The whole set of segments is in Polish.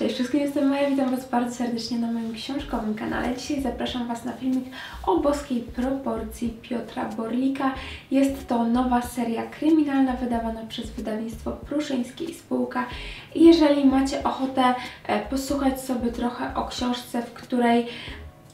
Cześć wszystkim, jestem Maja, witam Was bardzo serdecznie na moim książkowym kanale. Dzisiaj zapraszam Was na filmik o boskiej proporcji Piotra Borlika. Jest to nowa seria kryminalna wydawana przez wydawnictwo Pruszyńskie i Spółka. Jeżeli macie ochotę e, posłuchać sobie trochę o książce, w której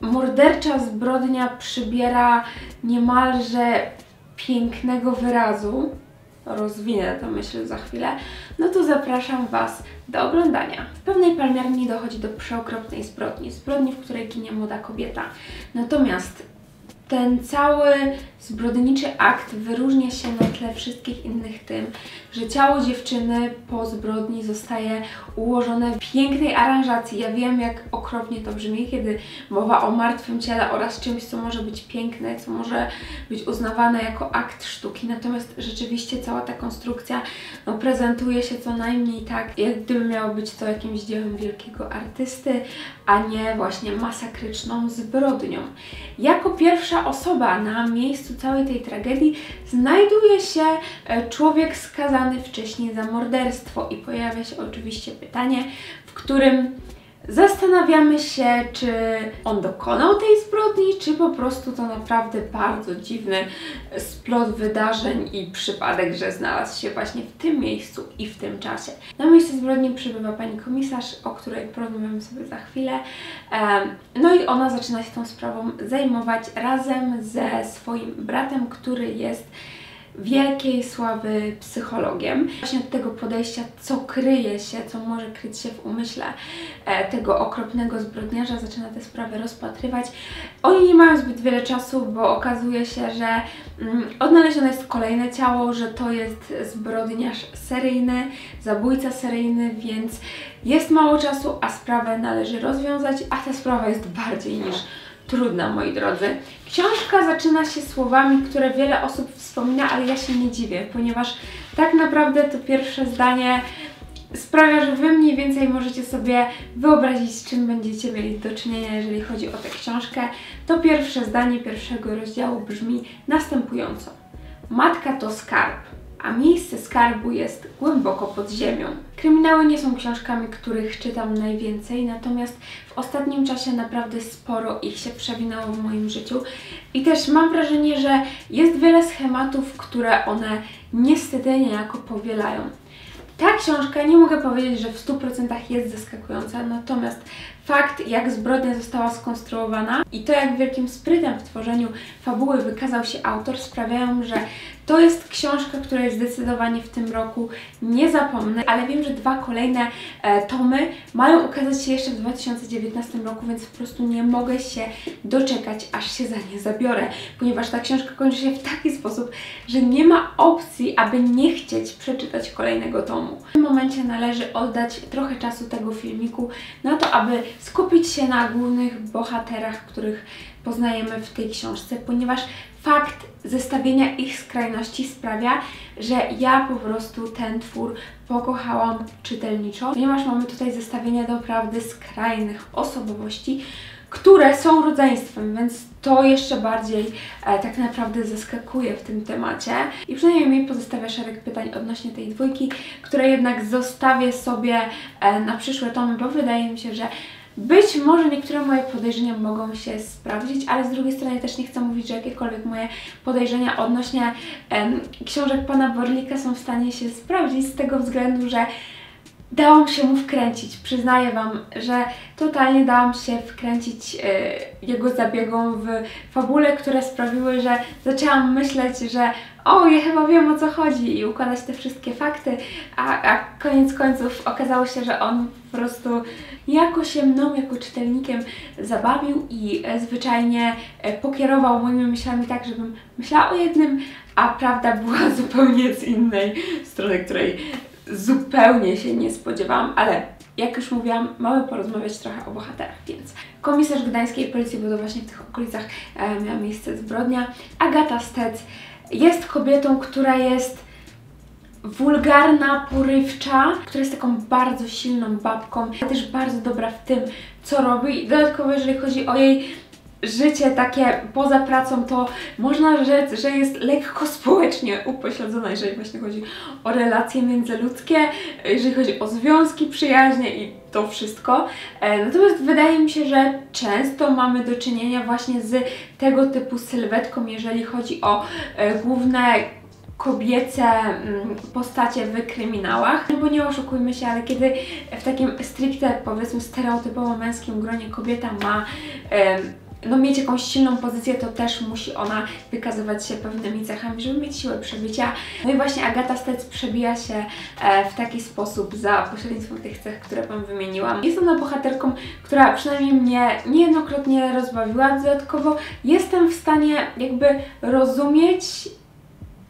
mordercza zbrodnia przybiera niemalże pięknego wyrazu, rozwinę to myślę za chwilę, no to zapraszam Was do oglądania. W pewnej palmiarni dochodzi do przeokropnej zbrodni, zbrodni, w której ginie młoda kobieta. Natomiast ten cały zbrodniczy akt wyróżnia się na tle wszystkich innych tym, że ciało dziewczyny po zbrodni zostaje ułożone w pięknej aranżacji. Ja wiem, jak okropnie to brzmi, kiedy mowa o martwym ciele oraz czymś, co może być piękne, co może być uznawane jako akt sztuki. Natomiast rzeczywiście cała ta konstrukcja no, prezentuje się co najmniej tak, jak gdyby miało być to jakimś dziełem wielkiego artysty, a nie właśnie masakryczną zbrodnią. Jako pierwsza osoba na miejscu całej tej tragedii znajduje się e, człowiek skazany wcześniej za morderstwo. I pojawia się oczywiście pytanie, w którym Zastanawiamy się, czy on dokonał tej zbrodni, czy po prostu to naprawdę bardzo dziwny splot wydarzeń i przypadek, że znalazł się właśnie w tym miejscu i w tym czasie. Na miejsce zbrodni przybywa pani komisarz, o której porozmawiamy sobie za chwilę. No i ona zaczyna się tą sprawą zajmować razem ze swoim bratem, który jest wielkiej sławy psychologiem. Właśnie od tego podejścia, co kryje się, co może kryć się w umyśle e, tego okropnego zbrodniarza, zaczyna tę sprawę rozpatrywać. Oni nie mają zbyt wiele czasu, bo okazuje się, że mm, odnalezione jest kolejne ciało, że to jest zbrodniarz seryjny, zabójca seryjny, więc jest mało czasu, a sprawę należy rozwiązać, a ta sprawa jest bardziej niż trudna, moi drodzy. Książka zaczyna się słowami, które wiele osób wspomina, ale ja się nie dziwię, ponieważ tak naprawdę to pierwsze zdanie sprawia, że Wy mniej więcej możecie sobie wyobrazić, z czym będziecie mieli do czynienia, jeżeli chodzi o tę książkę. To pierwsze zdanie pierwszego rozdziału brzmi następująco. Matka to skarb a miejsce skarbu jest głęboko pod ziemią. Kryminały nie są książkami, których czytam najwięcej, natomiast w ostatnim czasie naprawdę sporo ich się przewinęło w moim życiu i też mam wrażenie, że jest wiele schematów, które one niestety niejako powielają. Ta książka nie mogę powiedzieć, że w 100% jest zaskakująca, natomiast fakt, jak zbrodnia została skonstruowana i to, jak wielkim sprytem w tworzeniu fabuły wykazał się autor, sprawiają, że to jest książka, której zdecydowanie w tym roku nie zapomnę, ale wiem, że dwa kolejne e, tomy mają ukazać się jeszcze w 2019 roku, więc po prostu nie mogę się doczekać, aż się za nie zabiorę, ponieważ ta książka kończy się w taki sposób, że nie ma opcji, aby nie chcieć przeczytać kolejnego tomu. W tym momencie należy oddać trochę czasu tego filmiku na to, aby skupić się na głównych bohaterach, których poznajemy w tej książce, ponieważ fakt zestawienia ich skrajności sprawia, że ja po prostu ten twór pokochałam czytelniczo, ponieważ mamy tutaj zestawienie doprawdy skrajnych osobowości, które są rodzeństwem, więc to jeszcze bardziej e, tak naprawdę zaskakuje w tym temacie. I przynajmniej mi pozostawia szereg pytań odnośnie tej dwójki, które jednak zostawię sobie e, na przyszłe tomy, bo wydaje mi się, że być może niektóre moje podejrzenia mogą się sprawdzić, ale z drugiej strony też nie chcę mówić, że jakiekolwiek moje podejrzenia odnośnie em, książek pana Borlika są w stanie się sprawdzić z tego względu, że dałam się mu wkręcić. Przyznaję Wam, że totalnie dałam się wkręcić e, jego zabiegom w fabule, które sprawiły, że zaczęłam myśleć, że o, ja chyba wiem o co chodzi i układać te wszystkie fakty, a, a koniec końców okazało się, że on po prostu jako się mną, jako czytelnikiem zabawił i e, zwyczajnie e, pokierował moimi myślami tak, żebym myślała o jednym, a prawda była zupełnie z innej strony, której zupełnie się nie spodziewałam, ale jak już mówiłam, mamy porozmawiać trochę o bohaterach, więc komisarz gdańskiej policji, bo to właśnie w tych okolicach e, miała miejsce zbrodnia, Agata Stec jest kobietą, która jest wulgarna, porywcza, która jest taką bardzo silną babką, też bardzo dobra w tym, co robi. Dodatkowo jeżeli chodzi o jej życie takie poza pracą, to można rzec, że jest lekko społecznie upośledzona, jeżeli właśnie chodzi o relacje międzyludzkie, jeżeli chodzi o związki, przyjaźnie i to wszystko. E, natomiast wydaje mi się, że często mamy do czynienia właśnie z tego typu sylwetką, jeżeli chodzi o e, główne kobiece mm, postacie w kryminałach, no bo nie oszukujmy się, ale kiedy w takim stricte powiedzmy stereotypowo męskim gronie kobieta ma no, mieć jakąś silną pozycję, to też musi ona wykazywać się pewnymi cechami, żeby mieć siłę przebicia. No i właśnie Agata Stec przebija się e, w taki sposób za pośrednictwem tych cech, które Wam wymieniłam. Jest ona bohaterką, która przynajmniej mnie niejednokrotnie rozbawiła. Dodatkowo jestem w stanie jakby rozumieć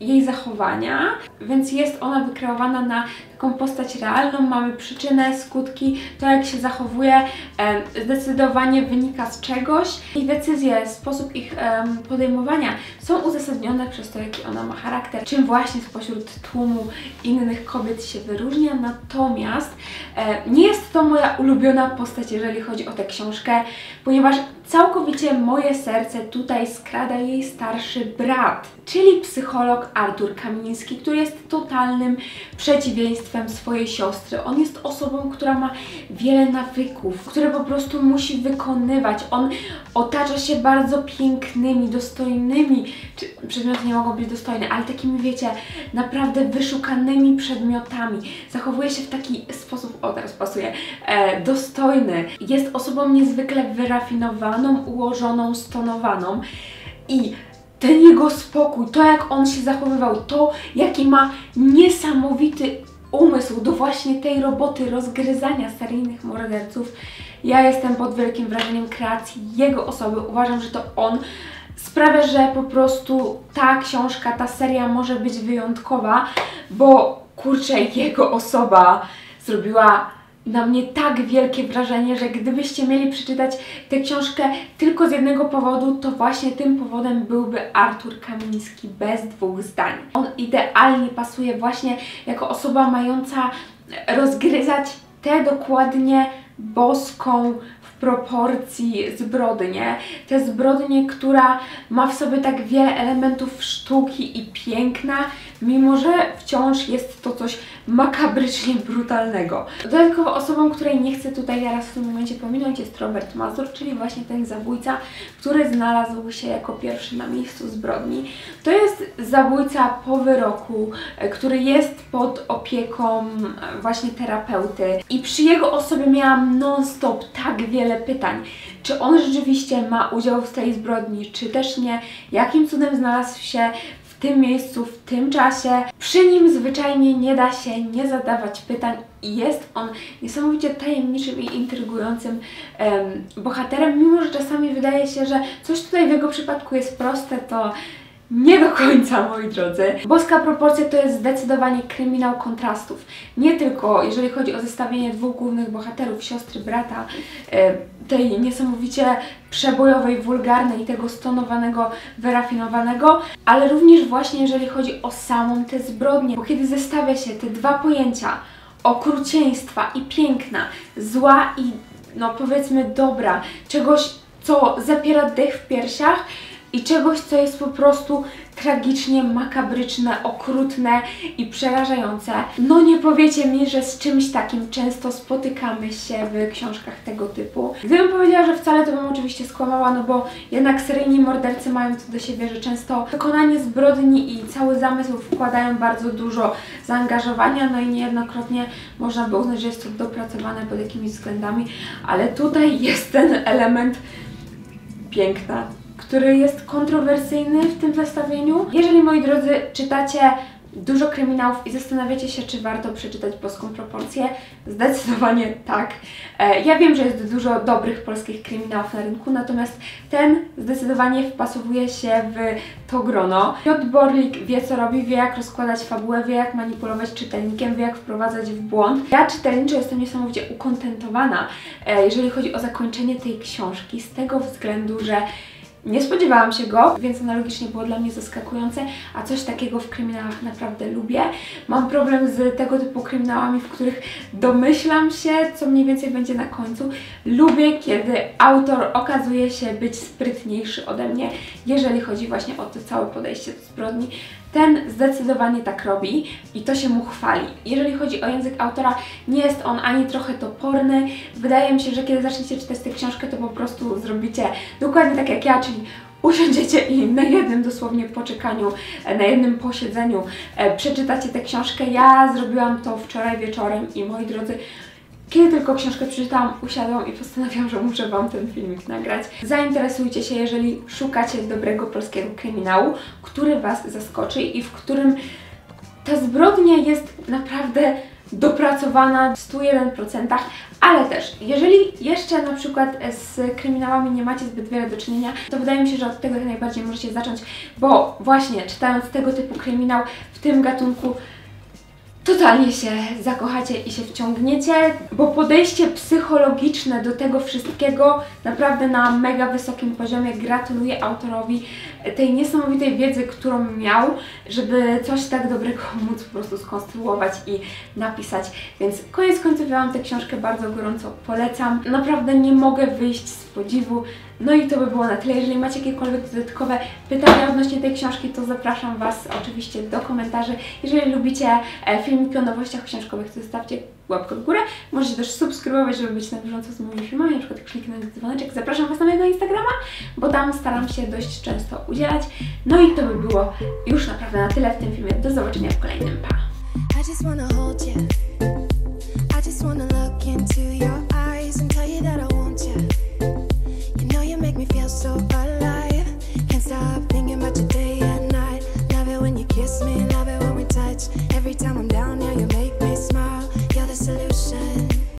jej zachowania, więc jest ona wykreowana na taką postać realną, mamy przyczynę, skutki, to jak się zachowuje zdecydowanie wynika z czegoś i decyzje, sposób ich podejmowania są uzasadnione przez to, jaki ona ma charakter, czym właśnie spośród tłumu innych kobiet się wyróżnia, natomiast nie jest to moja ulubiona postać, jeżeli chodzi o tę książkę, ponieważ całkowicie moje serce tutaj skrada jej starszy brat, czyli psycholog Artur Kamiński, który jest totalnym przeciwieństwem swojej siostry. On jest osobą, która ma wiele nawyków, które po prostu musi wykonywać. On otacza się bardzo pięknymi, dostojnymi, czy przedmioty nie mogą być dostojne, ale takimi, wiecie, naprawdę wyszukanymi przedmiotami. Zachowuje się w taki sposób, o teraz pasuje, e, dostojny. Jest osobą niezwykle wyrafinowaną, ułożoną, stonowaną i ten jego spokój, to jak on się zachowywał, to jaki ma niesamowity umysł do właśnie tej roboty rozgryzania seryjnych morderców. Ja jestem pod wielkim wrażeniem kreacji jego osoby. Uważam, że to on sprawia, że po prostu ta książka, ta seria może być wyjątkowa, bo kurczę, jego osoba zrobiła na mnie tak wielkie wrażenie, że gdybyście mieli przeczytać tę książkę tylko z jednego powodu, to właśnie tym powodem byłby Artur Kamiński bez dwóch zdań. On idealnie pasuje właśnie jako osoba mająca rozgryzać tę dokładnie boską proporcji zbrodnię. Tę zbrodnię, która ma w sobie tak wiele elementów sztuki i piękna, mimo że wciąż jest to coś makabrycznie brutalnego. Dodatkowo osobą, której nie chcę tutaj teraz w tym momencie pominąć jest Robert Mazur, czyli właśnie ten zabójca, który znalazł się jako pierwszy na miejscu zbrodni. To jest zabójca po wyroku, który jest pod opieką właśnie terapeuty i przy jego osobie miałam non-stop tak wiele pytań. Czy on rzeczywiście ma udział w tej zbrodni, czy też nie? Jakim cudem znalazł się w tym miejscu, w tym czasie. Przy nim zwyczajnie nie da się nie zadawać pytań i jest on niesamowicie tajemniczym i intrygującym um, bohaterem, mimo że czasami wydaje się, że coś tutaj w jego przypadku jest proste, to nie do końca, moi drodzy. Boska proporcja to jest zdecydowanie kryminał kontrastów. Nie tylko jeżeli chodzi o zestawienie dwóch głównych bohaterów, siostry, brata, e, tej niesamowicie przebojowej, wulgarnej, tego stonowanego, wyrafinowanego, ale również właśnie jeżeli chodzi o samą tę zbrodnię. Bo kiedy zestawia się te dwa pojęcia okrucieństwa i piękna, zła i no powiedzmy dobra, czegoś, co zapiera dech w piersiach, i czegoś, co jest po prostu tragicznie makabryczne, okrutne i przerażające. No nie powiecie mi, że z czymś takim często spotykamy się w książkach tego typu. Gdybym powiedziała, że wcale, to bym oczywiście skłamała, no bo jednak seryjni mordercy mają to do siebie, że często wykonanie zbrodni i cały zamysł wkładają bardzo dużo zaangażowania, no i niejednokrotnie można by uznać, że jest to dopracowane pod jakimiś względami, ale tutaj jest ten element piękna, który jest kontrowersyjny w tym zestawieniu. Jeżeli, moi drodzy, czytacie dużo kryminałów i zastanawiacie się, czy warto przeczytać polską proporcję? Zdecydowanie tak. E, ja wiem, że jest dużo dobrych polskich kryminałów na rynku, natomiast ten zdecydowanie wpasowuje się w to grono. Piotr Borlik wie, co robi, wie, jak rozkładać fabułę, wie, jak manipulować czytelnikiem, wie, jak wprowadzać w błąd. Ja czytelniczo jestem niesamowicie ukontentowana, e, jeżeli chodzi o zakończenie tej książki, z tego względu, że Nie spodziewałam się go, więc analogicznie było dla mnie zaskakujące, a coś takiego w kryminałach naprawdę lubię. Mam problem z tego typu kryminałami, w których domyślam się, co mniej więcej będzie na końcu. Lubię, kiedy autor okazuje się być sprytniejszy ode mnie, jeżeli chodzi właśnie o to całe podejście do zbrodni. Ten zdecydowanie tak robi i to się mu chwali. Jeżeli chodzi o język autora, nie jest on ani trochę toporny. Wydaje mi się, że kiedy zaczniecie czytać tę książkę, to po prostu zrobicie dokładnie tak jak ja, czyli usiądziecie i na jednym dosłownie poczekaniu, na jednym posiedzeniu e, przeczytacie tę książkę. Ja zrobiłam to wczoraj wieczorem i moi drodzy, kiedy tylko książkę przeczytałam, usiadłam i postanowiłam, że muszę Wam ten filmik nagrać. Zainteresujcie się, jeżeli szukacie dobrego polskiego kryminału, który Was zaskoczy i w którym ta zbrodnia jest naprawdę dopracowana w 101%, ale też, jeżeli jeszcze na przykład z kryminałami nie macie zbyt wiele do czynienia, to wydaje mi się, że od tego najbardziej możecie zacząć, bo właśnie czytając tego typu kryminał w tym gatunku totalnie się zakochacie i się wciągniecie, bo podejście psychologiczne do tego wszystkiego naprawdę na mega wysokim poziomie. Gratuluję autorowi tej niesamowitej wiedzy, którą miał, żeby coś tak dobrego móc po prostu skonstruować i napisać. Więc koniec końców ja Wam tę książkę bardzo gorąco polecam. Naprawdę nie mogę wyjść z podziwu. No i to by było na tyle. Jeżeli macie jakiekolwiek dodatkowe pytania odnośnie tej książki, to zapraszam Was oczywiście do komentarzy. Jeżeli lubicie e, filmiki o nowościach książkowych, to zostawcie łapkę w górę. Możecie też subskrybować, żeby być na bieżąco z moimi filmami, na przykład kliknąć dzwoneczek. Zapraszam Was na mojego Instagrama, bo tam staram się dość często udzielać. No i to by było już naprawdę na tyle w tym filmie. Do zobaczenia w kolejnym. Pa! So.